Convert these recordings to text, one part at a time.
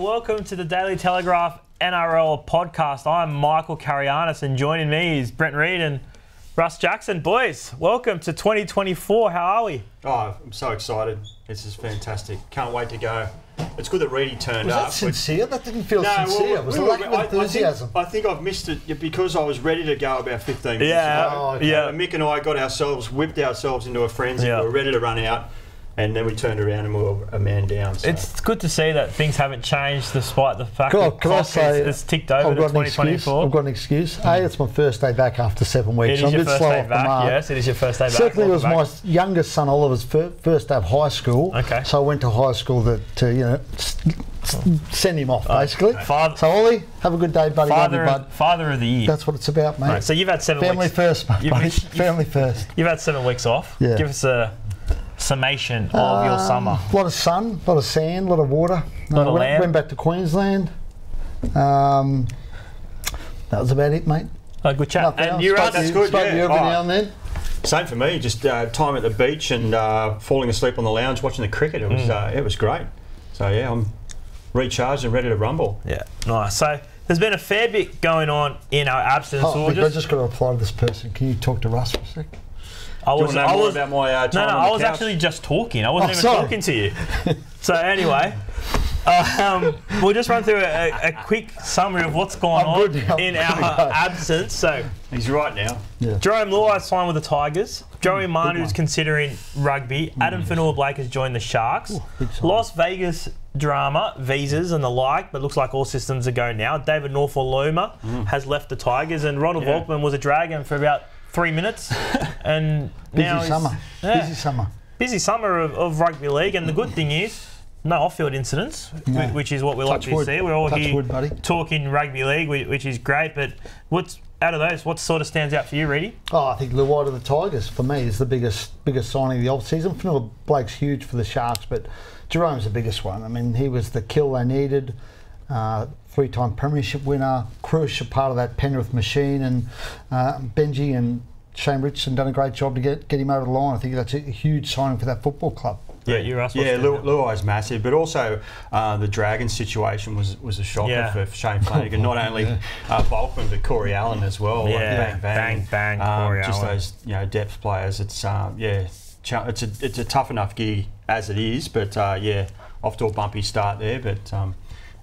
Welcome to the Daily Telegraph NRL podcast. I'm Michael Carayannis, and joining me is Brent Read and Russ Jackson. Boys, welcome to 2024. How are we? Oh, I'm so excited. This is fantastic. Can't wait to go. It's good that Reedy turned Was up. that sincere? That didn't feel No, sincere. well, it was we a lack of I- I think- enthusiasm. I think, I've missed it because I was ready to go about 15 minutes Yeah, ago. Oh, okay. yeah. Mick and I got ourselves, whipped ourselves into a frenzy. Yeah. We were ready to run out. And then we turned around and we were a man down. So. It's good to see that things haven't changed despite the fact Can I, that can clock say has, has ticked over I've to got an excuse. 2024. I've got an excuse. A, it's my first day back after seven weeks. is I'm a your bit first slow day off the back. mark. Yes, it is your first day back. Secondly, it was Welcome my youngest son Oliver's fir- first day of high school. Okay. So I went to high school to, to you know, s- s- send him off, basically. Father- So, Ollie, have a good day, buddy. Love you, father, bud. of, father of the year. That's what it's about, mate. Right, so you've had seven Family weeks. first, mate, You- buddy. you- Family first. You've had seven weeks off. Yeah. Give us a summation of your summer. A lot of sun, a lot of sand, a lot of water. A Lot of went, lamb. went back to Queensland. Um, that was about it, mate. Oh, good chat. Nothing And else. you're Spoke to That's you- good, spoke yeah. every Oh. now and then. Same for me. Just uh, time at the beach and uh, falling asleep on the lounge watching the cricket. It was, Mm. uh, it was great. So, yeah, I'm recharged and ready to rumble. Yeah, nice. So there's been a fair bit going on in our absence. Oh, so we'll I just, just got to reply to this person. Can you talk to Russ for a sec? I was, want to I was, about my uh, no, no, I was couch? actually just talking. I wasn't Oh, even sorry. talking to you. so anyway, um, we'll just run through a, a quick summary of what's gone I'm on good in I'm our good absence. So He's right now. Jerome Luai signed with the Tigers. Joey Manu's is considering rugby. Addin Fonua Blake has joined the Sharks. big sign. Las Vegas drama, visas and the like, but looks like all systems are going now. David Nofoaluma has left the Tigers, and Ronald Yeah. Volkman was a dragon for about three minutes. and Busy now summer. Yeah, Busy summer. busy summer of, of rugby league. And the good thing is, no off-field incidents, No. whi- which is what we like Touch to see. We're all Touch here wood, talking rugby league, which is great. But what's out of those? What sort of stands out for you, Reedy? Oh, I think Luai to the Tigers for me is the biggest biggest signing of the off season. Fonua Blake's huge for the Sharks, but Jerome's the biggest one. I mean, he was the kill they needed. Uh, three-time premiership winner, crucial part of that Penrith machine, and uh, Benji and Shane Richardson done a great job to get get him over the line. I think that's a huge signing for that football club. Yeah, you're us. Yeah, Lu- Luai's massive, but also uh, the Dragons situation was was a shocker Yeah. for Shane Flanagan. Not only uh, Volkman, but Corey Allen as well. Like, Yeah, bang bang, bang, bang, Um, Corey just Allen. those you know depth players. It's um, yeah, cha- it's a it's a tough enough gig as it is, but uh, yeah, off to a bumpy start there. But um,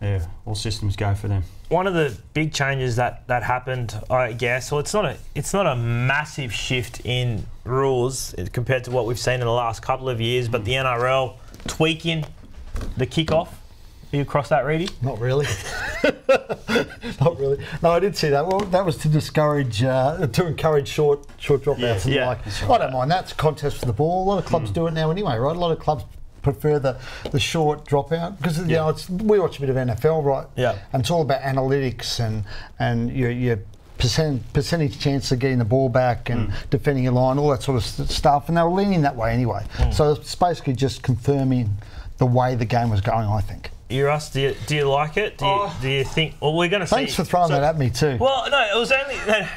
yeah, all systems go for them. one of the big changes that, that happened, I guess, well, it's not a it's not a massive shift in rules compared to what we've seen in the last couple of years, but the NRL tweaking the kickoff. Are you across that, Reedy? Not really. Not really. No, I did see that. Well, that was to discourage, uh, to encourage short, short dropouts Yeah, and the yeah, like. that's I don't mind That's a contest for the ball. A lot of clubs do it now anyway, right? A lot of clubs prefer the, the short dropout because you Yeah. know it's we watch a bit of NFL, right? Yeah. And it's all about analytics and and your your percent, percentage chance of getting the ball back and mm. defending your line, all that sort of st- stuff. And they were leaning that way anyway. Mm. So it's basically just confirming the way the game was going. I think. You're us. Do you, do you like it? Do you, Oh. do you think? Well, we're going to see. Thanks for throwing so- that at me too. Well, no, it was only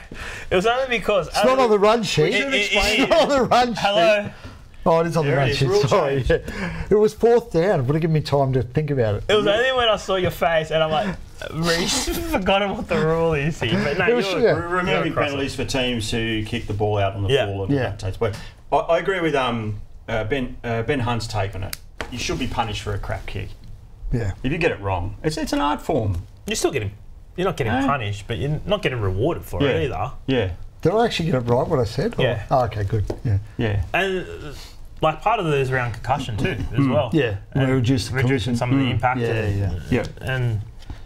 it was only because It's not on the run sheet. It- it- it's not on the run sheet. Hello. Oh, it is on There the it run sheet. Sorry. Yeah. It was fourth down. It would have given me time to think about it. It was only when I saw your face and I'm like, Reese, forgotten what the rule is here. But no, It was- you're, yeah. Removing across it. penalties for teams who kick the ball out on the Yeah. ball and Yeah. that takes away. I, I agree with um, uh, Ben uh, Ben Hunt's take on it. You should be punished for a crap kick. Yeah. If you get it wrong, it's it's an art form. You're still getting, you're not getting No. punished, but you're not getting rewarded for it either. Yeah. Did I actually get it right? What I said? Or- Yeah. Oh, okay. Good. Yeah. Yeah. And like part of it is around concussion too, as well. Yeah. And reduce the reducing collision. some of the Mm. impact. Yeah, and, yeah. Yeah. And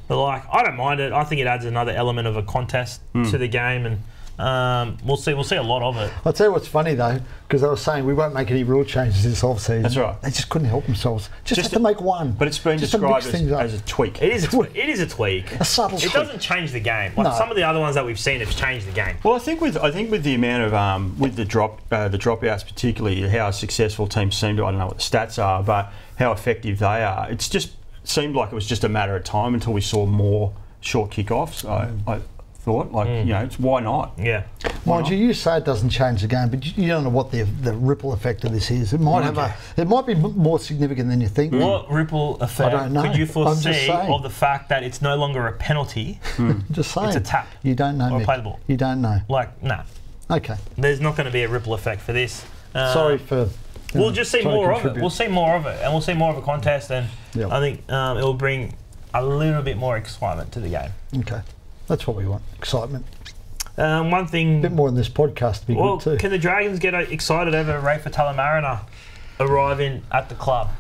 the like, I don't mind it. I think it adds another element of a contest to the game, and um, we'll see. We'll see a lot of it. I'll tell you what's funny though, because they were saying we won't make any rule changes this off season. That's right. They just couldn't help themselves. Just, Just had to make one. But it's been Just described as, as a tweak. It is a tweak. It is a tweak. A subtle It tweak. doesn't change the game. Like No. some of the other ones that we've seen have changed the game. Well, I think with I think with the amount of um, with the drop uh, the dropouts particularly how successful teams seem to I don't know what the stats are, but how effective they are. It's just seemed like it was just a matter of time until we saw more short kickoffs. I, I thought. Like, Mm. you know, it's, why not? Yeah. Mind you, you say it doesn't change the game, but you, you don't know what the the ripple effect of this is. It might have a, it might be more significant than you think. What ripple effect I don't know. could you just foresee of the fact that it's no longer a penalty? Just saying, It's a tap You don't know. or a Mick. play the ball. You don't know. Like, nah, Okay. there's not going to be a ripple effect for this. Uh, Sorry for. We'll know, just see more of it. We'll see more of it, and we'll see more of a contest, and Yep. I think um, it will bring a little bit more excitement to the game. Okay, that's what we want. Excitement. Um, one thing. A bit more in this podcast to be well, good too. can the Dragons get uh, excited over Ray Faitala-Mariner arriving at the club?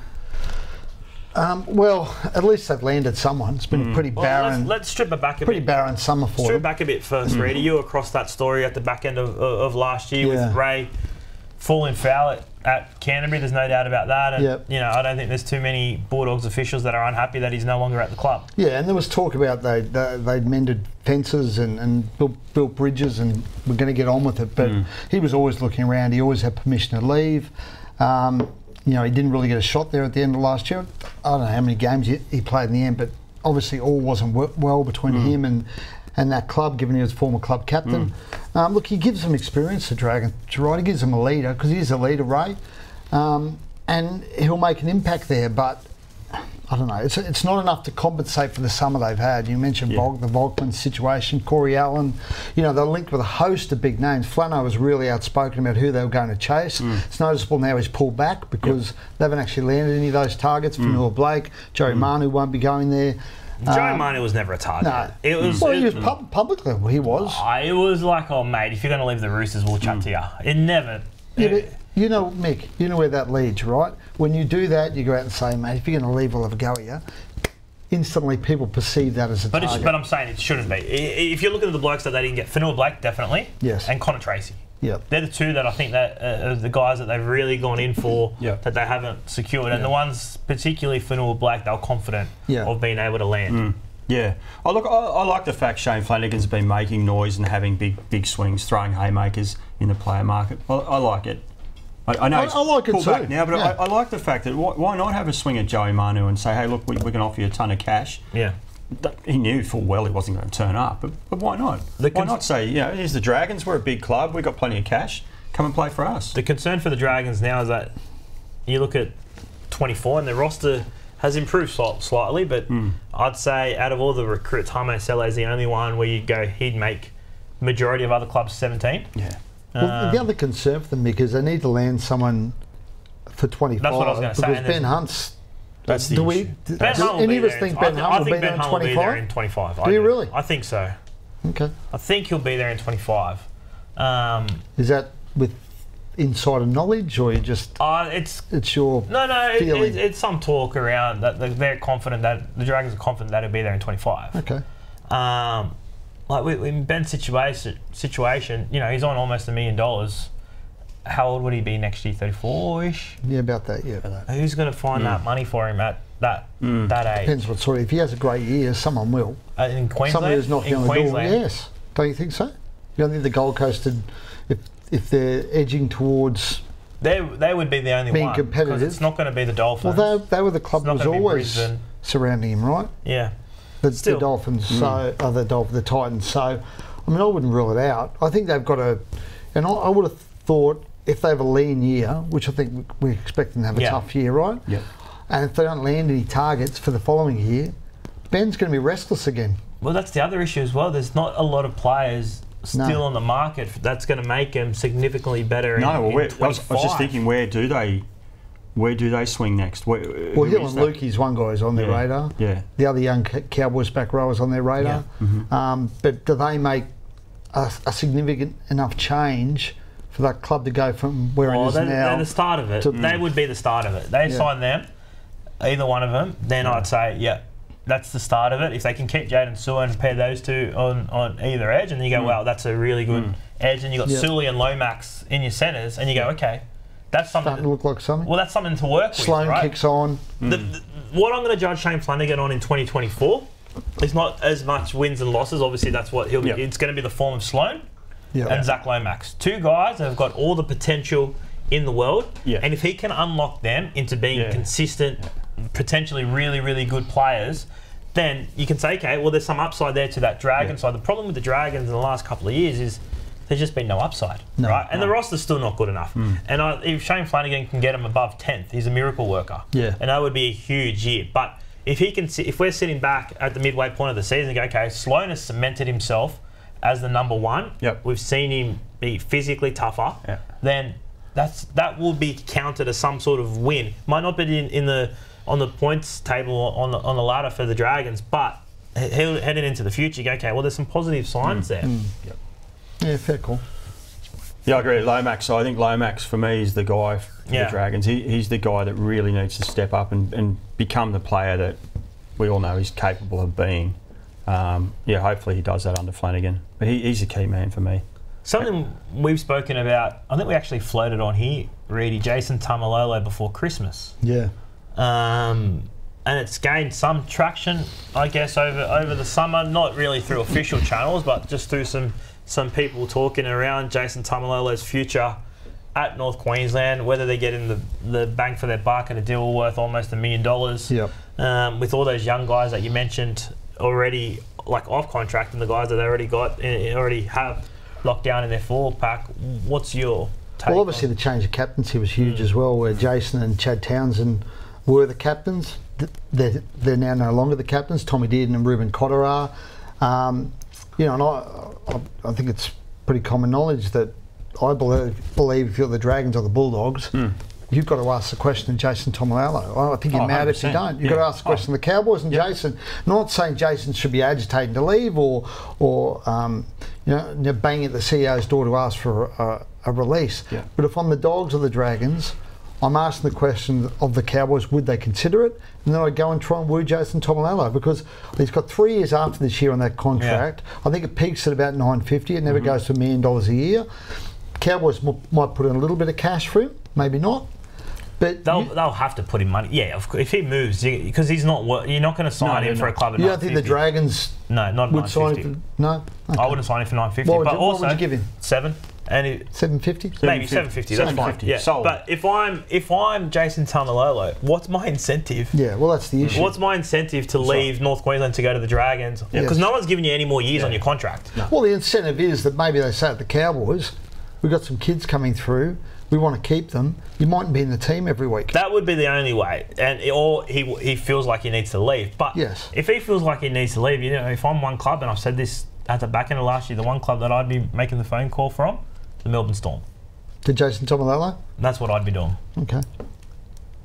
Um, well, at least they've landed someone. It's been a pretty Well, barren, let's, let's strip it back a bit. pretty bit. barren summer for Strip them. back a bit first, Reedy. You across that story at the back end of, of, of last year Yeah. with Ray falling foul at, at Canterbury. There's no doubt about that. And, Yep. you know, I don't think there's too many Bulldogs officials that are unhappy that he's no longer at the club. Yeah, and there was talk about they, they they'd mended fences and, and built, built bridges and we're going to get on with it. But he was always looking around. He always had permission to leave. Um, you know, he didn't really get a shot there at the end of last year. I don't know how many games he, he played in the end, but obviously all wasn't well between him and and that club, given he was former club captain. Um, look, he gives them experience to Dragon. Gerard, he gives them a leader because he's a leader, Ray, um, and he'll make an impact there. But I don't know. It's, it's not enough to compensate for the summer they've had. You mentioned Yeah. Volk, the Volkman situation, Corey Allen. You know, they're linked with a host of big names. Flano was really outspoken about who they were going to chase. It's noticeable now he's pulled back because they haven't actually landed any of those targets. Fonua Blake, Joey Manu won't be going there. Joe Um, Manu was never a target. No, It was. well, it, he was pub- publicly. He was. Ah, it was like, oh, mate, if you're going to leave the Roosters, we'll chat to you. It never. Yeah, it- you know, Mick, you know where that leads, right? When you do that, you go out and say, mate, if you're going to leave, we'll have a go at you. Instantly, people perceive that as a but, it's, target. but I'm saying it shouldn't be. If you're looking at the blokes that they didn't get, Fonua Blake definitely, Yes. and Connor Tracey. Yep. They're the two that I think that uh, are the guys that they've really gone in for Yeah. that they haven't secured, and the ones particularly Fonua Blake, they're confident Yeah. of being able to land. Yeah. Oh, look, I, I like the fact Shane Flanagan's been making noise and having big big swings, throwing haymakers in the player market. I, I like it. I, I know I- it's I like it too, back now, but yeah. I, I like the fact that why, why not have a swing at Joey Manu and say, hey, look, we, we can offer you a ton of cash. Yeah. Th- He knew full well he wasn't going to turn up, but, but why not? The why cons- not say, you know, here's the Dragons, we're a big club, we've got plenty of cash, come and play for us. The concern for the Dragons now is that you look at 24 and the roster has improved sli- slightly, but Hmm. I'd say out of all the recruits, Jaime Sele is the only one where you go, he'd make majority of other clubs 17. yeah. Well, the other concern for them, Mick, is they need to land someone for 25. That's what I was gonna say, Because Ben Hunt's. That's the do we, issue. do, Ben do Hunt any of us think Ben I, Hunt will be there in Hunt will 25? in 25. Do you really? I think so. Okay. I think he'll be there in 25. Um, Is that with insider knowledge or you just, uh, it's it's your. no, no. It, Feeling. it, it's some talk around that that they're confident that the Dragons are confident that he'll be there in 25. Okay. Um, like with, in Ben's situation, situation, you know, he's on almost a million dollars. How old would he be next year? Thirty-four ish. Yeah, about that, yeah. About that. Who's going to find that money for him at that that age? Depends what sort of. If he has a great year, someone will. Uh, in Queensland. Somebody who's knocking in on the door. Yes. Don't you think so? You don't think the Gold Coast, would, if, if they're edging towards. They they would be the only Being one competitive. because it's not going to be the Dolphins. Well, they, they were the club It's that was always Brisbane. surrounding him, right? yeah. The, the Still. Dolphins, so uh, the Dolphins, the Titans. So, I mean, I wouldn't rule it out. I think they've got a, and I, I would have thought if they have a lean year, which I think we're expecting to have a Yeah. tough year, right? Yep. And if they don't land any targets for the following year, Ben's going to be restless again. Well, that's the other issue as well. There's not a lot of players still No. on the market that's going to make them significantly better. No, in, well, in I, was, I was just thinking, where do they, where do they swing next? Where, Well, who Hill is and that? Lukey's one guy's on their Yeah. radar. Yeah. The other young Cowboys back rowers on their radar. Um, but do they make a, a significant enough change for that club to go from where Well, it oh, is they're, now? they're the start of it. to- They would be the start of it. They Yeah. sign them, either one of them, then I'd say, yeah, that's the start of it. If they can keep Jaydn Su'A and pair those two on, on either edge, and then you go, mm. wow, that's a really good mm. edge, and you've got Yeah. Sully and Lomax in your centres, and you go, okay, that's something. starting to look like something. well, that's something to work Sloan with, right? kicks on. The, the, what I'm going to judge Shane Flanagan on in 2024 is not as much wins and losses. Obviously, that's what he'll be. Yep. It's going to be the form of Sloan Yeah. and Zach Lomax. Two guys that have got all the potential in the world. Yeah. And if he can unlock them into being Yeah. consistent, potentially really, really good players, then you can say, okay, well, there's some upside there to that Dragon Yeah. side. The problem with the Dragons in the last couple of years is there's just been no upside, No, right? And the roster's still not good enough. Mm. And I, if Shane Flanagan can get him above 10th, he's a miracle worker. Yeah. And that would be a huge year. But if he can, sit, if we're sitting back at the midway point of the season, go, okay, Sloan has cemented himself as the number one. Yep. We've seen him be physically tougher. Yeah. Then that's that will be counted as some sort of win. Might not be in, in the on the points table on the, on the ladder for the Dragons, but he- he'll- heading into the future, you go, okay, well, there's some positive signs there. Mm. Mm. Yeah, fair call. Yeah, I agree. Lomax. So I think Lomax for me is the guy for Yeah. the Dragons. He, he's the guy that really needs to step up and, and become the player that we all know he's capable of being. Um, yeah, hopefully he does that under Flanagan. But he, he's a key man for me. Something we've spoken about, I think we actually floated on here, Reedy, Jason Taumalolo before Christmas. Yeah. um, and it's gained some traction, I guess, over over the summer. Not really through official channels, but just through some some people talking around Jason Taumalolo's future at North Queensland, whether they're getting the the bang for their buck at a deal worth almost a million dollars. Yep. Um, with all those young guys that you mentioned already, like off contract, and the guys that they already got, eh, already have locked down in their forward pack. What's your take? Well, obviously on- the change of captaincy was huge as well, where Jason and Chad Townsend were the captains. They're, they're now no longer the captains. Tommy Dearden and Reuben Cotter are. Um, you know, and I, I, I think it's pretty common knowledge that I believe, believe if you're the Dragons or the Bulldogs, you've got to ask the question of Jason Taumalolo. I think you're Oh, mad if you don't. You've got to ask the question of the Cowboys and Jason. Not saying Jason should be agitating to leave or, or um, you know, banging at the CEO's door to ask for a, a release. Yeah. But if I'm the Dogs or the Dragons, I'm asking the question of the Cowboys, would they consider it? And then I go and try and woo Jason Taumalolo because he's got three years after this year on that contract. Yeah. I think it peaks at about 950. It never Mm-hmm. goes to a million dollars a year. Cowboys m- might put in a little bit of cash for him, maybe not. But They'll, you, they'll have to put in money. Yeah, of course, if he moves, because he's not. wor- You're not going to sign No, him they're for a club at you don't think the Dragons No, not would sign 950. him for, no? I wouldn't sign him for 950. But you- what also would you give him? seven, and it, 750? maybe 750. 750. That's fine. Yeah, sold. but if I'm if I'm Jason Taumalolo, what's my incentive? Yeah, well, that's the issue. What's my incentive to leave North Queensland to go to the Dragons? Because Yes. no one's giving you any more years on your contract. Well, the incentive is that maybe they say at the Cowboys, we've got some kids coming through, we want to keep them. You mightn't be in the team every week. That would be the only way, and or he he feels like he needs to leave. But Yes. if he feels like he needs to leave, you know, if I'm one club, and I've said this at the back end of last year, the one club that I'd be making the phone call from, the Melbourne Storm. to Jason Taumalolo? That's what I'd be doing. Okay.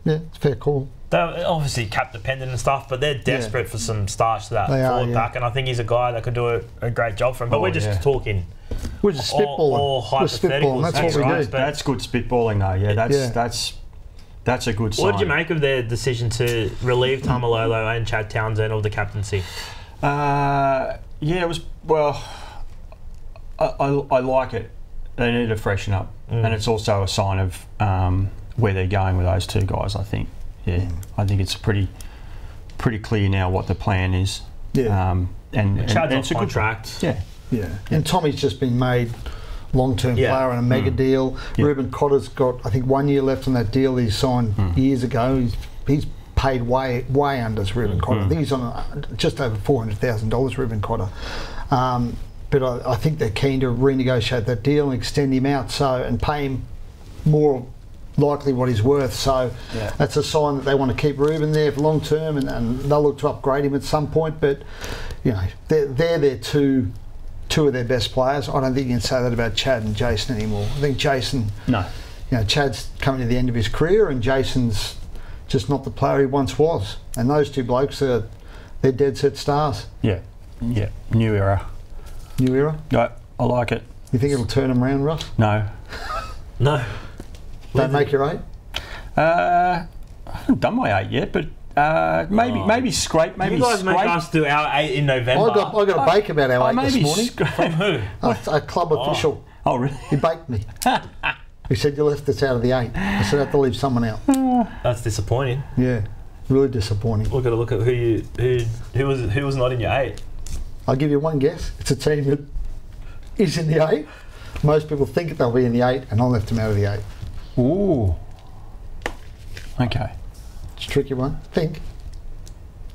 Yeah, it's a fair call. They're obviously cap dependent and stuff, but they're desperate for some starch to that They are, forward yeah. pack, and I think he's a guy that could do a, a great job for him. But Oh, we're just yeah. talking. We're just Or- spitballing. or We're spitballing. hypotheticals. That's, That's what we right. do. But- That's good spitballing though. Yeah, that's Yeah. that's that's a good sign. What did you make of their decision to relieve Taumalolo and Chad Townsend of the captaincy? Uh, yeah, it was well. I, I, I like it. They need to freshen up, Mm. and it's also a sign of um, where they're going with those two guys. I think. Yeah, Mm. I think it's pretty pretty clear now what the plan is. Yeah. Um, and, and, Chad's and it's a good contract. Yeah. Yeah. And Tommy's just been made long-term Yeah. player on a mega deal. Yeah. Reuben Cotter's got, I think, one year left on that deal he signed years ago. He's, he's paid way way under Reuben Cotter. I think he's on a, just over four hundred thousand dollars. Reuben Cotter. Um, but I, I think they're keen to renegotiate that deal and extend him out so and pay him more likely what he's worth. So Yeah. that's a sign that they want to keep Reuben there for long term and, and they'll look to upgrade him at some point. But you know, they're, they're their two two of their best players. I don't think you can say that about Chad and Jason anymore. I think Jason, No. you know, Chad's coming to the end of his career and Jason's just not the player he once was. And those two blokes are they're dead set stars. Yeah. Yeah. New era. New era. No, I like it. You think it'll turn them around, Russ? No. No. Don't make your eight. Uh, I haven't done my eight yet, but uh, maybe Oh. maybe scrape. Maybe you guys make scrape. us do our eight in November. I got I got a bake about our Oh, eight this maybe morning. scrape. From who? A, a club official. Oh, really? He baked me. he said you left us out of the eight. I said I have to leave someone out. That's disappointing. Yeah, really disappointing. We've got to look at who you who who was who was not in your eight. I'll give you one guess. It's a team that is in the eight. Most people think they'll be in the eight, and I left them out of the eight. Ooh. Okay. It's a tricky one. Think.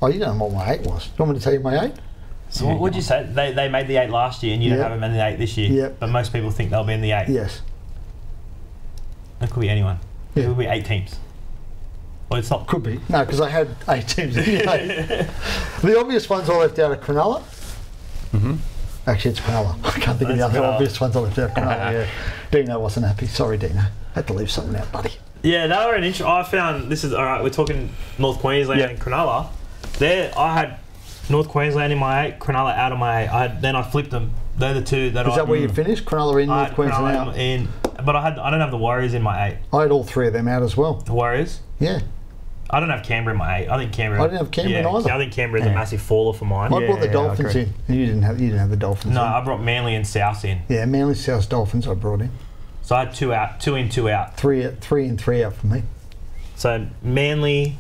Oh, you don't know what my eight was. Do you want me to tell you my eight? So what would you say? They, they made the eight last year, and you Yeah. don't have them in the eight this year. Yep. But most people think they'll be in the eight. Yes. It could be anyone. It Yeah. could be eight teams. Well, it's not. Could be. No, because I had eight teams anyway. the obvious ones I left out are Cronulla. Mhm. Actually, it's Cronulla. I can't think of the other obvious ones I left out. Cronulla, yeah. Dino wasn't happy. Sorry, Dino. Had to leave something out, buddy. Yeah, they were an interest. I found this is all right. We're talking North Queensland Yeah. and Cronulla. There, I had North Queensland in my eight, Cronulla out of my eight. I had, then I flipped them. They're the two that Is I. that where you finished? Cronulla in, North Queensland in, but I had I don't have the Warriors in my eight. I had all three of them out as well. The Warriors. Yeah. I don't have Canberra in my eight. I think Canberra. I didn't have Canberra yeah, either. I think Canberra is a Yeah. massive faller for mine. I Yeah, brought the yeah, I Dolphins agree. in. You didn't have you didn't have the Dolphins No, in. I brought Manly and South in. Yeah, Manly South Dolphins I brought in. So I had two out, two in, two out. Three three and three out for me. So Manly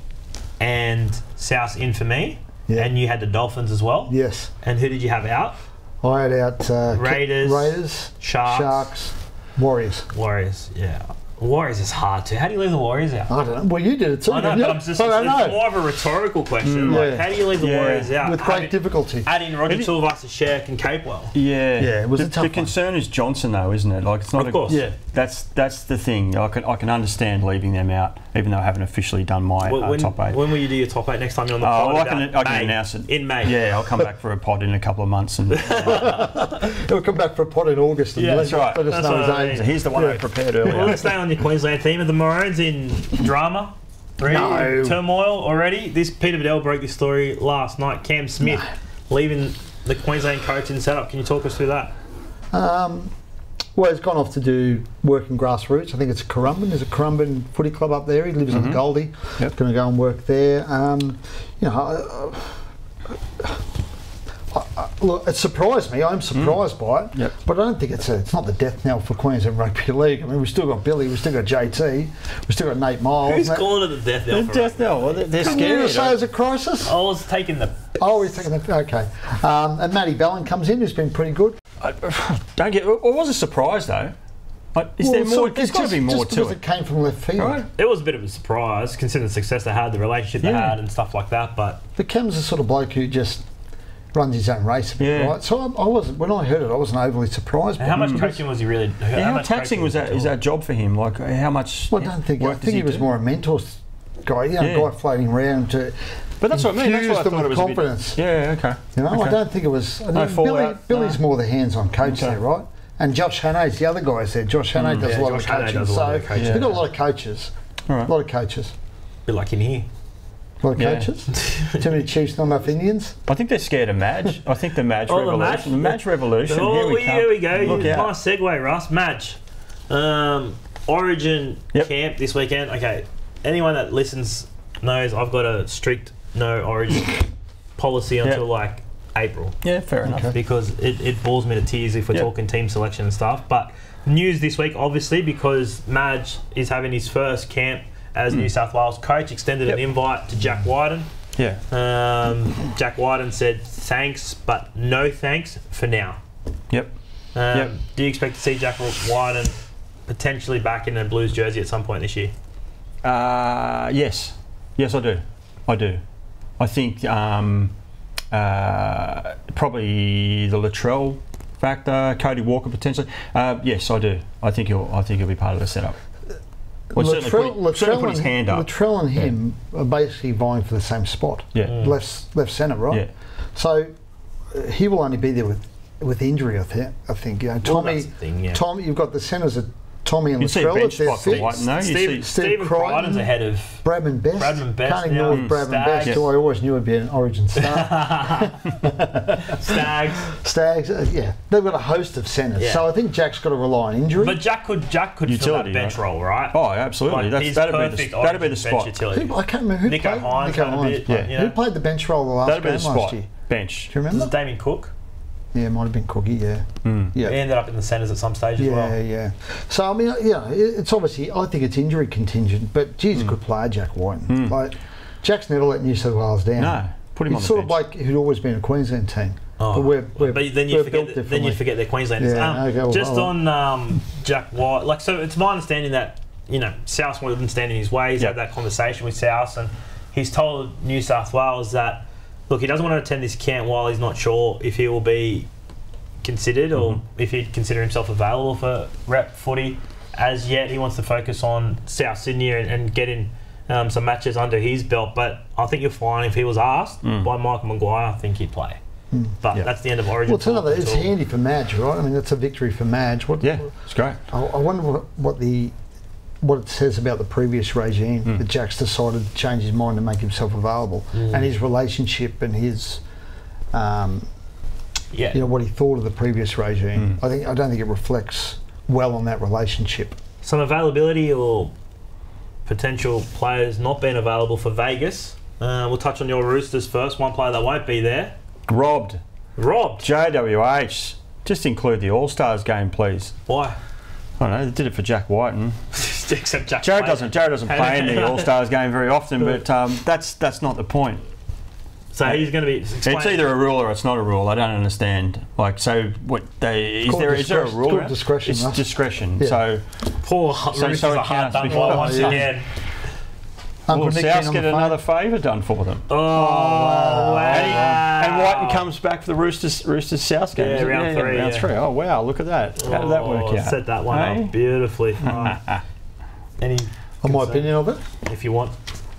and South in for me. Yeah. And you had the Dolphins as well. Yes. And who did you have out? I had out uh, Raiders, Raiders, Sharks, Sharks, Warriors. Warriors. Yeah. Warriors is hard too. How do you leave the Warriors out? I don't know. Well, you did it too. I know, didn't but? I'm just, I don't it's know. more of a rhetorical question. Mm. like, Yeah. how do you leave the Yeah. Warriors out? With Add great in- difficulty. Add in Roger Maybe- Tuivasa, Shaq, and Capewell. Yeah, Yeah, it was the, a tough The one. concern is Johnson, though, isn't it? Like it's not. Of a, course. Yeah, that's that's the thing. I can I can understand leaving them out, even though I haven't officially done my When, uh, when, top eight. when will you do your top eight next time you're on the Oh, pod? well, I can- I can announce it. in May. yeah, I'll come back for a pod in a couple of months, and He'll come back for a pot in August. And Yeah, let, that's right. Let us That's know his I age. mean. here's the one I prepared earlier. Let's on your Queensland theme. of the Maroons in drama? Really? No. Turmoil already? This Peter Badel broke this story last night. Cam Smith leaving the Queensland coaching setup. Can you talk us through that? Um, well, he's gone off to do work in grassroots. I think it's Currumbin. There's a Currumbin footy club up there. He lives on the Goldie. Yep. Going to go and work there. Um, you know, I, I, I, look, it surprised me. I'm surprised by it. Yep. But I don't think it's a, it's not the death knell for Queensland Rugby League. I mean, we've still got Billy, we've still got JT, we've still got Nate Myles. Who's calling it the death knell? The for death knell. Well, they're, they're Couldn't you say it's a crisis? I was taking the. Oh, he's taking the okay. Um, and Matty Ballin comes in, who's been pretty good. I, don't get. It was a surprise though. Like, is there more? so There's got to be more just to because it. it came from left field. Right? It was a bit of a surprise considering the success they had, the relationship they Yeah. had, and stuff like that. But But Cam's the sort of bloke who just runs his own race a bit, Yeah. right? So I, I wasn't when I heard it, I wasn't overly surprised. how by much it. coaching was he really? Yeah, how much taxing was that? he Is doing? that job for him? Like how much? Well, I don't think. I think does he was do? more a mentor guy, you know, Yeah. guy floating around to. But that's what I mean. That's infuse why I thought it was a bit- confidence. Yeah. Okay. You know, I don't think it was. I No Billy, fallout, Billy's no. more the hands-on coach Okay. there, right? And Josh Hannay's the other guy there. Josh Hannay mm. does Yeah, a lot Josh of coaching. does a lot of so coaching. they've got a lot of coaches. All A lot of coaches. bit like in here. A lot of Yeah. coaches. Too many Chiefs, not enough Indians. I think they're scared of Madge. I think the Madge Oh, revolution. The Madge? Madge revolution. Oh, here we here we go. Look out. nice segue, Russ. Match. Um, Origin Yep. camp this weekend. Okay, anyone that listens knows I've got a strict no Origin policy until like April Yeah, fair enough. Okay. because it, it bores me to tears if we're Yep. talking team selection and stuff. But news this week, obviously, because Madge is having his first camp as New South Wales coach, extended an Hmm. Invite to Jack Wighton. Yeah. Um, Jack Wighton said thanks, but no thanks for now. Yep. Um, Yep. Do you expect to see Jack Wighton potentially back in a Blues jersey at some point this year? Uh, yes, yes, I do. I do. I think um, uh, probably the Latrell factor, Cody Walker potentially. Uh, yes, I do. I think he'll. I think he'll be part of the setup. Well, certainly put, certainly put his and, hand up. Latrell and him are basically vying for the same spot. Yeah. Left left centre, right? Yeah. So uh, he will only be there with with injury. I think. I think. You know, Well, Tommy. that's the thing, yeah. Tommy, you've got the centres of Tommy and You'd see Latrell. bench if they're spot for. White. No, you Steve, see. Steve Stephen Crichton. Crichton's ahead of Bradman Best. Bradman Best Can't now. ignore Bradman Stags. Best, who I always knew would be an Origin star. Stags. Stags, uh, yeah, they've got a host of centres. Yeah. So I think Jack's got to rely on injury. But Jack could Jack could Utility, fill that bench right? role, right? Oh, absolutely. Like, That's, that'd be perfect the that'd be Origin the bench spot. utility. Who- I can't remember who Nico played. Hynes Nico had Hynes. bit, Yeah. Who played the bench role the last That'd be game the last year? Bench. Do you Was remember? it Damien Cook? Yeah, it might have been Cookie. Yeah, Mm. yeah. He ended up in the centres at some stage as Yeah, well. yeah. So I mean, yeah, it's obviously I think it's injury contingent, but geez, a good player, Jack White. Like Jack's never let New South Wales down. No, put him He's on sort the of like who'd always been a Queensland team. Oh, but we're, we're, but then you we're forget built that, then you differently. forget their Queenslanders. Yeah, um, okay, well, just well. on um, Jack White, like so, it's my understanding that you know South wasn't stand in his way. He's Yeah. had that conversation with South, and he's told New South Wales that look, he doesn't want to attend this camp while he's not sure if he will be considered or mm-hmm. if he'd consider himself available for rep footy. As yet, he wants to focus on South Sydney and, and getting um, some matches under his belt. But I think you're fine if he was asked mm. by Michael Maguire, I think he'd play. Mm. But Yeah. that's the end of Origin. Well, it's another. It's handy for Madge, right? I mean, that's a victory for Madge. What? Yeah, it's great. I, I wonder what, what the what it says about the previous regime Hmm. that Jack's decided to change his mind and make himself available, and his relationship and his, um, Yeah. you know, what he thought of the previous regime. Hmm. I think I don't think it reflects well on that relationship. some availability or potential players not being available for Vegas. Uh, we'll touch on your Roosters first. One player that won't be there, Robbed. robbed. JWH. Just include the All Stars game, please. Why? I don't know. They did it for Jack Wighton. Except Jack. Jared doesn't. Jared doesn't play in the All Stars game very often, but um, that's that's not the point. So he's going to be. It's either a rule or it's not a rule. I don't understand. Like, so what they is there is there a rule? it's called around- discretion, It's Russ. discretion. Yeah. So poor so Roosters it are hard counts done before- once Yeah. Again. will Nick King South get another favour done for them? Oh, wow. And, he, and Wighton comes back for the Roosters Roosters South game. Yeah, is it? round three, Round yeah. three. Oh wow, look at that. How did that work Oh, out? Set that one Hey? up beautifully. Oh. Any, On my opinion of it. if you want.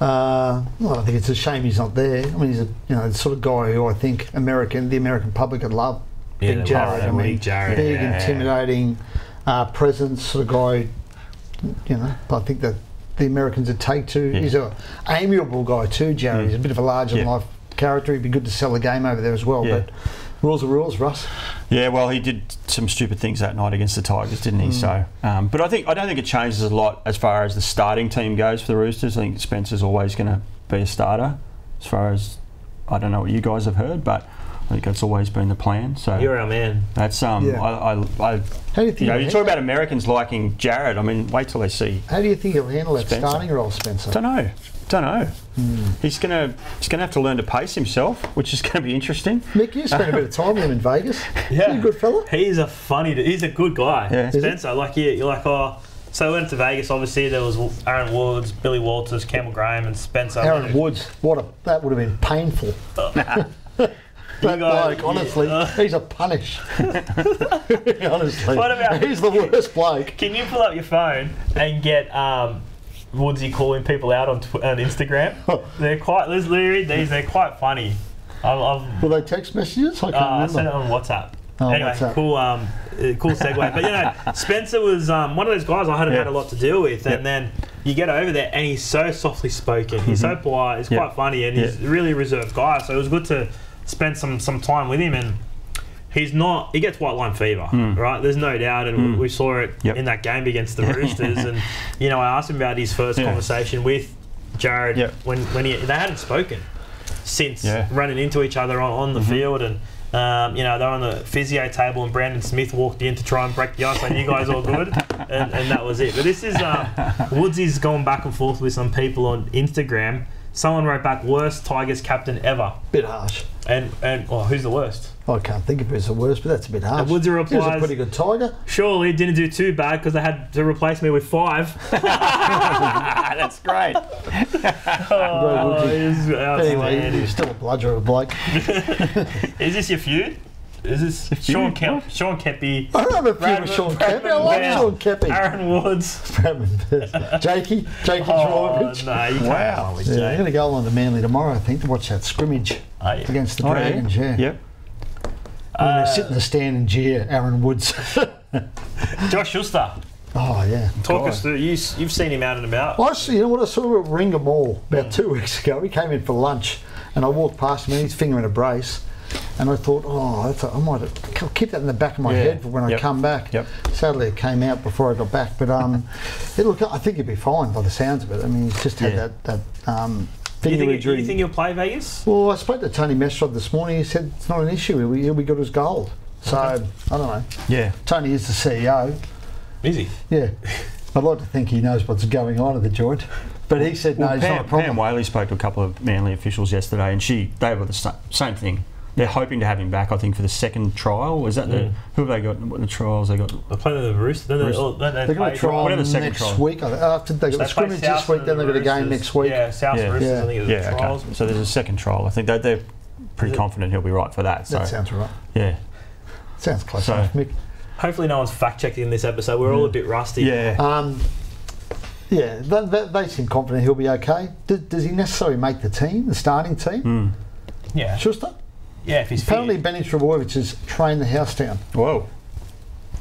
Uh, well, I think it's a shame he's not there. I mean, he's a you know the sort of guy who I think American the American public would love. Yeah, Big Jared, love I mean, Big Jared, big, yeah. intimidating uh, presence, sort of guy. You know, I think that the Americans would take to. Yeah. He's a amiable guy too, Jared. He's a bit of a larger than Yeah. life character. He'd be good to sell the game over there as well. Yeah. But rules are rules, Russ. Yeah, well, he did some stupid things that night against the Tigers, didn't he? So, um, but I think I don't think it changes a lot as far as the starting team goes for the Roosters. I think Spencer's always going to be a starter. As far as I don't know what you guys have heard, but I think that's always been the plan. So You're our man. that's um, Yeah. I, I, I How do you think? you know, you talk about Americans liking Jared. I mean, wait till they see. how do you think he'll handle that Spencer. starting role, Spencer? Don't know. Don't know. Hmm. He's gonna he's gonna have to learn to pace himself, which is going to be interesting. Nick, you spent a bit of time with him in Vegas. Yeah. He's a good fella. He's a funny. He's a good guy. Yeah. Is he? Spencer. Like you, you're like oh. So we went to Vegas. Obviously, there was Aaron Woods, Billy Walters, Campbell Graham, and Spencer. Aaron Woods, what a that would have been painful. That bloke, honestly, yeah. he's a punish. honestly, What about- he's the worst bloke. Can you pull up your phone and get um, Woodsy calling people out on, tw- on Instagram? they're quite. Let's read these. They're quite funny. I've, I've Will they text messages? I can't Uh, I sent it on WhatsApp. Oh, anyway, cool, um, uh, cool segue. but you know, Spencer was um, one of those guys I hadn't Yeah. had a lot to deal with, and Yep. then you get over there, and he's so softly spoken. He's so polite. He's Yep. quite funny, and he's a really reserved guy. So it was good to spend some some time with him, and he's not. He gets white line fever, right? There's no doubt, and we, we saw it Yep. in that game against the Roosters. and you know, I asked him about his first Yeah. conversation with Jared Yep. when when he they hadn't spoken since Yeah. running into each other on, on the field and um, you know they're on the physio table and Brandon Smith walked in to try and break the ice like you guys all good and, and that was it but this is um, Woodsy's gone back and forth with some people on Instagram someone wrote back worst Tigers captain ever Bit harsh. and and oh, who's the worst I can't think of who's the worst, but that's a bit harsh. And Woodsy he was a pretty good tiger. surely didn't do too bad because they had to replace me with five That's great. oh, Anyway, he's still a bludger of a bloke. is this your feud is this Sean Kemp Sean Kempy I don't have a feud Bradman- with Sean Keppie. I love Bradman Sean Keppie. Aaron Woods Bradman, Jakey, Jakey Oh, Trbojevic. no, you can't Wow. with Yeah, I'm going to go on to Manly tomorrow, I think, to watch that scrimmage Oh, yeah. against the Oh, Dragons. Yeah. Yep. When Uh, they sit in the stand and jeer Aaron Woods. Josh Schuster, oh, yeah. talk God. us through. You, you've seen him out and about. I see, you know what I saw him at Ringa Mall about two weeks ago. He came in for lunch, and I walked past him, and he's fingering a brace. And I thought, oh, that's a, I might I'll keep that in the back of my Yeah. head for when I come back. Yep. Sadly, it came out before I got back, but um, it, look, I think he'd be fine by the sounds of it. I mean, he's just had Yeah. that that um, Do you think, do you think he'll play Vegas? well, I spoke to Tony Mestrov this morning. He said it's not an issue. He'll be, he'll be good as gold. So I don't know. Yeah. Tony is the CEO. Is he? Yeah, I'd like to think he knows what's going on at the joint, but he said no, Well, it's not a problem. Pam Whaley spoke to a couple of Manly officials yesterday, and she they were the same thing. They're hoping to have him back. I think for the second trial. Was that the Mm. who have they got? What the trials they got? They're playing the Roosters. Then they, Roosters. oh, then they They're going to try whatever the second next trial. week. I think. After they got they the play scrimmage South this week, and then they've got a game next week. Yeah, South Yeah. Roosters. Yeah. I think are the Yeah. trials. Okay. So there's a second trial. I think they they pretty confident he'll be right for that. So That sounds right. yeah, Sounds close So- enough, Mick. Hopefully, no one's fact checking in this episode. We're all a bit rusty. yeah. Um, yeah, they, they, they seem confident he'll be okay. Does, does he necessarily make the team, the starting team? Hmm. yeah, Schuster? Yeah. If he's Apparently, fit. Benny Trbojevic has trained the house down Whoa.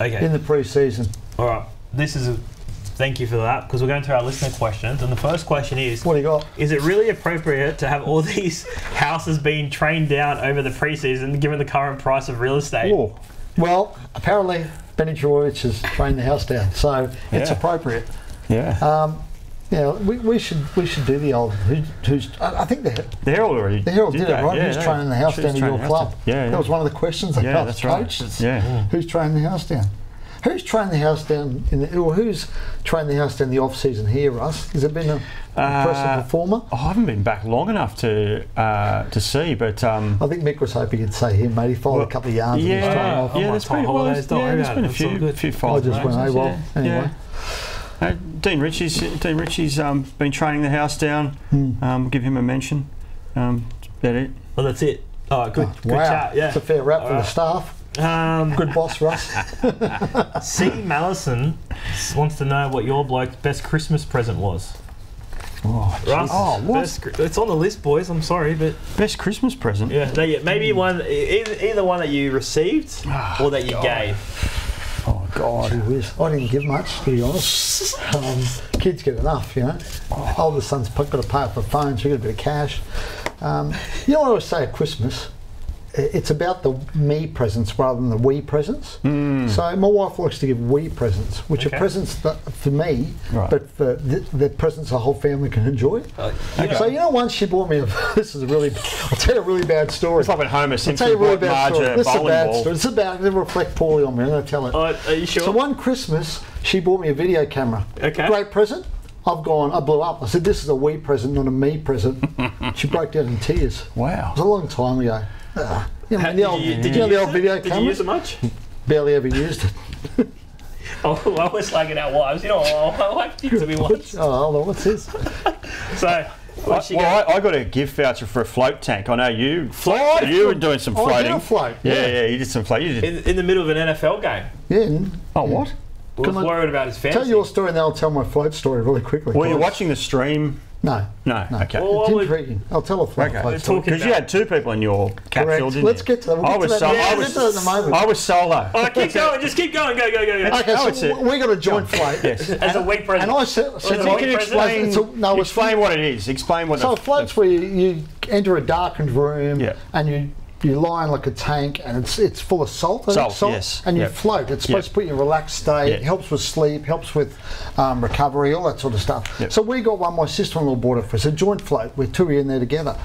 Okay. in the pre-season. All right. This is a thank you for that because we're going to our listener questions, and the first question is: What do you got? Is it really appropriate to have all these houses being trained down over the preseason, given the current price of real estate? Whoa. Well, apparently, Benny Trbojevic has trained the house down, so it's Yeah. appropriate. Yeah. Um, yeah, we, we should we should do the old. Who, who's I, I think the the Herald already. the Herald did, it that. right. Yeah, who's they- training the house down at your club? down. Yeah, that yeah. was one of the questions they Yeah, asked that's right. coaches. Yeah. Who's training the house down? Who's trained the house down in the, or who's trained the house down the off season here, Russ? Has it been an impressive Uh, performer? I haven't been back long enough to uh, to see, but um, I think Mick was hoping you'd say him, mate. He followed well, a couple of yards and he's yeah, off. Yeah. There's been, well, holidays, don't yeah, worry there's been a few, good. few I five just went AWOL. yeah, Anyway. Yeah. Dean Ritchie's Dean Ritchie's um, been training the house down. Hmm. Um, give him a mention. Um, that's about it. Well, that's it. All right, good, good wow, chat. Yeah. it's a fair rap for the staff. Um, Good boss, Russ. C. Mallison wants to know what your bloke's best Christmas present was. oh, Russ, Oh, what? best it's on the list, boys. I'm sorry, but Best Christmas present. yeah, no, yeah maybe one e- either, either one that you received or that you gave. Oh God. Gee whiz. I didn't give much, to be honest. Um, kids get enough, you know. Oh, Older son's got to pay for phones, so you got a bit of cash. Um, you know what I always say at Christmas? I- It's about the me presents rather than the we presents. So my wife likes to give we presents, which Okay. are presents that, for me, Right. but for the, the presents the whole family can enjoy. Uh, you know, So you know, once she bought me a. This is a really. I'll tell you a really bad story. It's like when Homer I'll Simpson tell you a really bought bad Marge story. This is a bad ball. story. This is about. They reflect poorly on me. I'm going to tell it. uh, are you sure? So one Christmas, she bought me a video camera. Okay. Great present. I've gone, I blew up. I said, this is a we present, not a me present. she broke down in tears. It Wow. was a long time ago. You know, Ha- the did old, you, did you you know the use old it? video Did you camera? use it much? Barely ever used it. Oh, I was slagging out wives. You know, I like you to be once. Oh, hold on, what's this? So, what well. I, I got a gift voucher for a float tank. I know you. Float? You were doing some Oh, I floating. a float, Yeah, yeah. yeah, you did some float. You did. in, in the middle of an NFL game. Yeah. and oh, what? Was Can I worried about his fantasy. Tell your story and then I'll tell my float story really quickly. Were you Please. watching the stream? No. No. No. Okay. Well, It's I would- intriguing. I'll tell a float, Okay. float story. Because you had two people in your capsule, Correct. didn't Let's you? get to that. We'll I was to that. so- Yeah, I was- get to that in a moment. I was solo. Oh, keep going. Just keep going. Go, go, go. go. Okay, Oh, so we got a joint float. Yes. As a week present. And I said, Was said it to a him, week You can explain, It's a- no, it's- explain what it is. Explain what So the, a float's where you, you enter a darkened room and you you lie in like a tank and it's it's full of salt. Think, Salt, yes. And you Yep. float. It's supposed Yep. to put you in a relaxed state. Yeah. Helps with sleep. Helps with um, recovery. All that sort of stuff. Yep. So we got one. My sister-in-law bought it for us. A joint float. We're two in there together.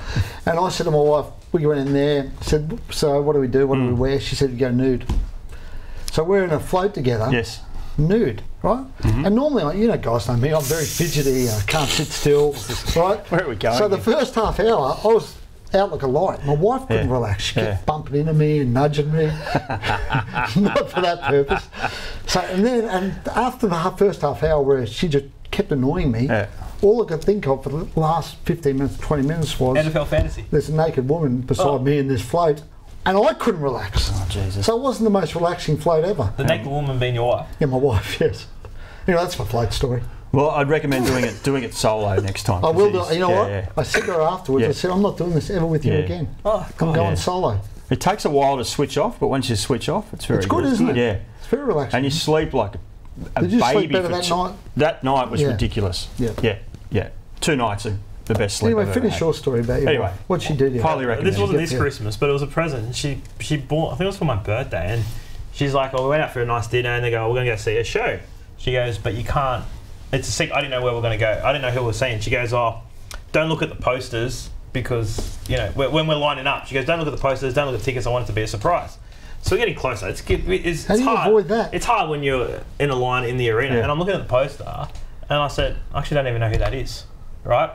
And I said to my wife, we went in there. Said, so what do we do? What do we wear? She said, you go nude. So we're in a float together Yes. nude, right? Mm-hmm. And normally, like, you know, guys know me, I'm very fidgety, I can't sit still, right? Where are we going So the first half hour, I was out like a light. My wife couldn't Yeah. relax. She kept Yeah. bumping into me and nudging me, not for that purpose. So and then, and after the first half hour where she just kept annoying me, Yeah. all I could think of for the last 15 minutes, 20 minutes was NFL fantasy. there's a naked woman beside Oh. me in this float, and I couldn't relax. Oh, Jesus. So it wasn't the most relaxing float ever. The naked woman being your wife. Yeah, my wife, yes. You know, that's my float story. Well, I'd recommend doing it doing it solo next time. I 'cause will do You know yeah, what? yeah. I said to her afterwards, Yeah. I said, I'm not doing this ever with you Yeah. again. Oh, I'm going Yeah. solo. It takes a while to switch off, but once you switch off, it's very It's good, isn't it? Yeah. It's very relaxing. And you sleep like a Did you baby sleep better that two- night? That night was Yeah. ridiculous. Yeah. Yeah. Yeah. Two nights of the best sleep. anyway, I've ever finish had. your story about your Anyway. What'd she do to you? Highly recommend. This wasn't this. Christmas, but it was a present. She she bought. I think it was for my birthday, and she's like, "Oh, we went out for a nice dinner," and they go, "We're gonna go see a show." She goes, "But you can't. It's a secret. I didn't know where we're gonna go. I didn't know who we were seeing." She goes, "Oh, don't look at the posters because you know when when we're lining up." She goes, "Don't look at the posters. Don't look at the tickets. I want it to be a surprise." So we're getting closer. It's, it's, How it's do you hard. avoid that? It's hard when you're in a line in the arena, Yeah. and I'm looking at the poster, and I said, "I actually don't even know who that is." Right?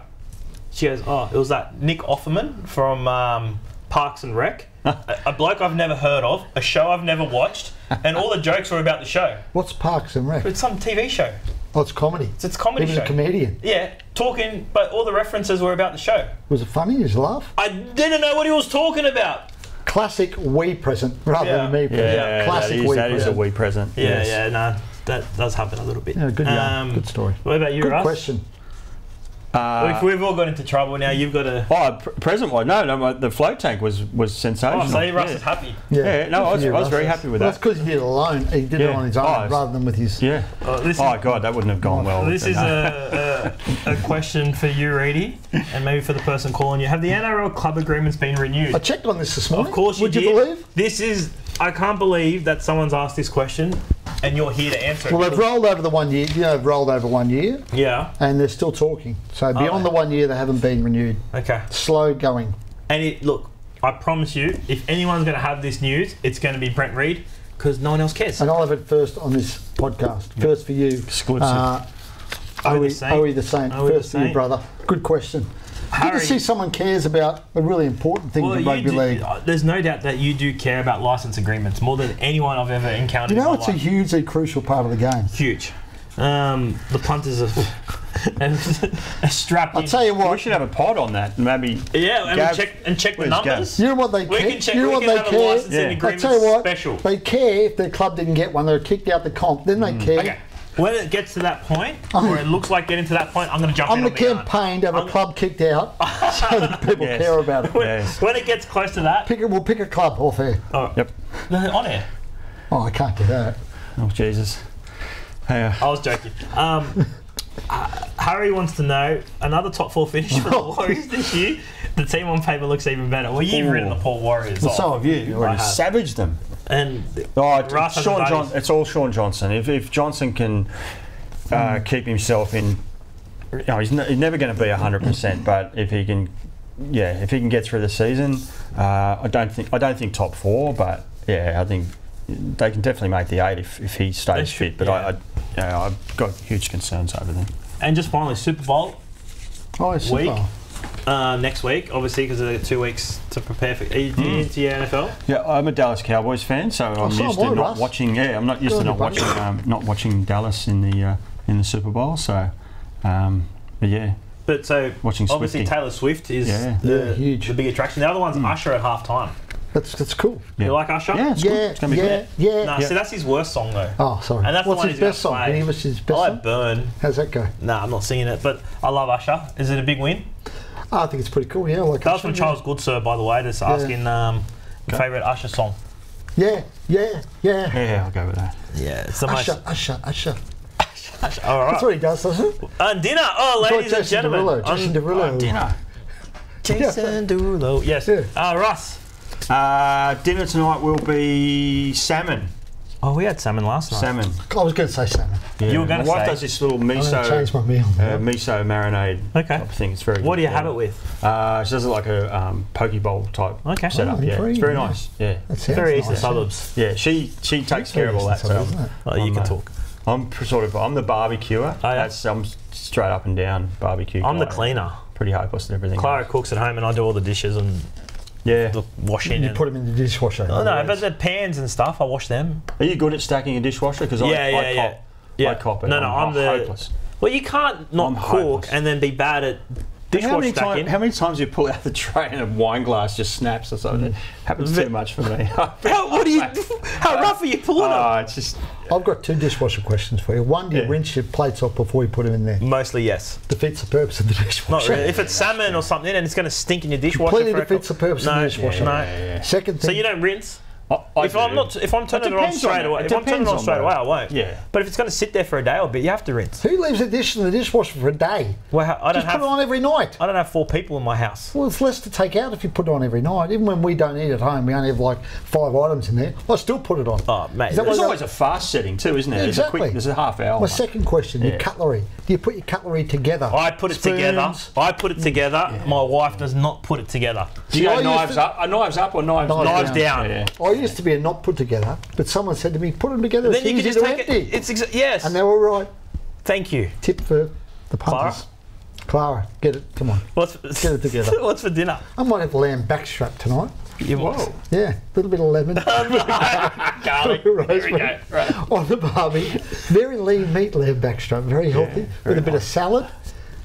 She goes, "Oh, it was that Nick Offerman from um, Parks and Rec, a, a bloke I've never heard of, a show I've never watched, and all the jokes were about the show. What's Parks and Rec? It's some TV show. Oh, it's comedy. It's, it's a comedy He was show. a comedian. Yeah, talking, but all the references were about the show. Was it funny? Did you laugh? I didn't know what he was talking about. Classic we present rather Yeah. than me present. Yeah, Classic that is, we that is a present. wee present. Yeah, yes. yeah, no, that does happen a little bit. Yeah, good, yeah, Um, good story. What about you, Good Russ? question. Uh, if we've all got into trouble now, you've got to. oh, pr- present one. No, no, my, the float tank was was sensational. Oh, see, Russ yeah. is happy. Yeah, no, I was- I was very happy with Well, that. That's because he did it alone. He did it on his own Oh, rather than with his. Yeah. Oh, this Oh is, god, that wouldn't have gone well. this is a, a, a question for you, Reedy, and maybe for the person calling you. Have the NRL club agreements been renewed? I checked on this this morning. Of course you Would you believe? This is. I can't believe that someone's asked this question, and you're here to answer. Well, they've rolled over the one year. You know, they've rolled over one year, yeah. and they're still talking. So beyond the one year, they haven't been renewed. Okay. Slow going. And it, look, I promise you, if anyone's going to have this news, it's going to be Brent Read, because no one else cares. And I'll have it first on this podcast. First for you. Exclusive. Uh, the the Saint. Owe the Saint. Owe the First for you, brother. Good question. Good Harry- to see someone cares about a really important thing Well, in rugby do- league. uh, there's no doubt that you do care about license agreements more than anyone I've ever encountered. You know, in it's my a hugely crucial part of the game. huge. Um, the punters are and strapped I'll tell you what. we should have a pod on that. Maybe. yeah, and Gav- check and check the Where's Gav? numbers. You know what they We care. can check. you know what they have a care. Yeah. I I agreement tell you what. special. They care if their club didn't get one. They're kicked out the comp. Then they care. Okay. When it gets to that point, or it looks like getting to that point, I'm going to jump I'm in the on the yarn. campaign to have a I'm- club kicked out so that people Yes. care about it. When, Yes. when it gets close to that, Pick it, we'll pick a club off air. oh, Yep. on air. Oh, I can't do that. Oh Jesus. Hey, uh, I was joking. Um, uh, Harry wants to know another top four finish for the Warriors this year. The team on paper looks even better. Well, you've Ooh. written the poor Warriors Well, off, so have you. you I already savaged them. And Oh, it's, it's Shaun John, it's all Shaun Johnson. If, if Johnson can uh, keep himself in, you know, he's, ne- he's never going to be hundred percent. But if he can, yeah, if he can get through the season, uh, I don't think I don't think top four, but yeah, I think they can definitely make the eight if, if he stays should, fit. But I, I, yeah, I've got huge concerns over them. and just finally Super Bowl Oh, super. Week. Uh, next week, obviously because they've got two weeks to prepare for. Are you Hmm. into your NFL? Yeah, I'm a Dallas Cowboys fan, so I'm so used to I, not Russ. watching. Yeah, I'm not used Good to not watching um, not watching Dallas in the uh, in the Super Bowl. So, um, but yeah, But so Watching obviously Swiftie. Taylor Swift is Yeah. the, Yeah, huge. the big attraction. The other one's Usher at half time. That's that's cool. Yeah. You like Usher? yeah, it's good. Yeah, It's gonna be yeah, good. yeah. No, Yeah. see that's his worst song though. Oh, sorry. And that's the What's one his he's best gonna song? play. Can you give us his I best like song? Burn. How's that go? Nah, I'm not singing it, but I love Usher. Is it a big win? Oh, I think it's pretty cool. Yeah, like That was from Charles Goodsir, by the way, just asking um, favourite Usher song. Yeah, yeah, yeah. Yeah, I'll go with that. Yeah, it's the Usher, Usher, Usher. most. All right. That's what he does, doesn't it? And dinner. Oh, It's like ladies and gentlemen. Derulo. Jason on- Derulo. on dinner. Jason Derulo. Yes. Yeah. Uh, Russ. Uh, dinner tonight will be salmon. Oh, we had salmon last night. Salmon. I was going to say salmon. Yeah. You were gonna My wife does this little I'm miso change my meal. uh, miso marinade. Okay. type of thing. It's very. What good, do you yeah. have it with? Uh, she does it like a um, poke bowl type Okay. setup. Oh, yeah, it's very yeah. nice. Yeah, That sounds Very nice, eastern yeah. suburbs. yeah. She she takes care of all that. That's So isn't it? Oh, you I'm, can uh, talk. I'm sort of I'm the barbecuer. Oh, yeah? That's I'm straight up and down barbecue. I'm the cleaner. Pretty hopeless at everything. Clara else. cooks at home and I do all the dishes and Yeah. the washing. You and, put them in the dishwasher. oh, no, but the pans and stuff, I wash them. Are you good at stacking a dishwasher? Because Yeah, I, yeah, I yeah. cop. Yeah. I cop it. No, no, I'm the- hopeless. Well, you can't not I'm cook hopeless. and then be bad at How many, stacking. time, how many times do you pull out the tray and a wine glass just snaps or something? It happens too mm. much for me. How, what are you? How rough are you pulling ah, them? Oh, it's just I've got two dishwasher questions for you. One, do you Yeah. rinse your plates off before you put them in there? Mostly yes. Defeats the purpose of the Not dishwasher. really. If it's salmon or something and it's going to stink in your dishwasher, Completely defeats the couple- purpose of the dishwasher. No. Yeah, yeah, yeah. Second thing, So you don't rinse. I, I If I'm not, if I'm turning it, on on straight that. away, It if I'm turning it depends on on straight that. away, I won't. Yeah. But if it's going to sit there for a day or bit, you have to rinse. who leaves a dish in the dishwasher for a day? Well, I don't Just have. put it on every night. I don't have four people in my house. Well, it's less to take out if you put it on every night. Even when we don't eat at home, we only have like five items in there. I still put it on. Oh, mate. Is that There's what- always a fast setting too, isn't there? There's a Exactly. quick. There's a half hour. My one. second question: your cutlery. Do you put your cutlery together? I put it together. I put it together. My wife does not put it together. Do you See, go used knives up? Knives up or knives? Knives Knives down. Yeah, yeah. Used to be a not put together, but someone said to me, "Put them together." Then you can just take empty. it. It's exa- yes. and they're all right. Thank you. Tip for the Clara? punters. Clara, get it. Come on. What's Get it together. What's for dinner? I might have lamb backstrap tonight. You Whoa. Yeah, a little bit of lemon Garlic. Rosemary. We go. Right. on the barbie. very lean meat lamb backstrap, very healthy, with very a bit of salad.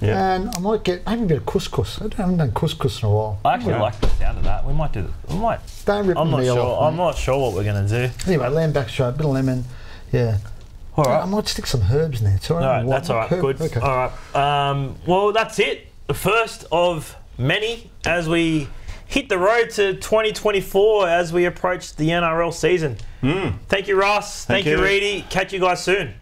Yeah. And I might get maybe a bit of couscous. I haven't done couscous in a while. I actually Yeah. like the sound of that. We might do. We might. Don't rip I'm the not meal sure. off. I'm not sure what we're gonna do. Anyway, lamb backstrap, bit of lemon. Yeah. All right. I might stick some herbs in there. It's all All right. right, What- that's all right. herb- Good. Okay. All right. Um, well, that's it. The first of many as we hit the road to 2024 as we approach the NRL season. Thank you, Ross. Thank, Thank you, you. Reedy. Catch you guys soon.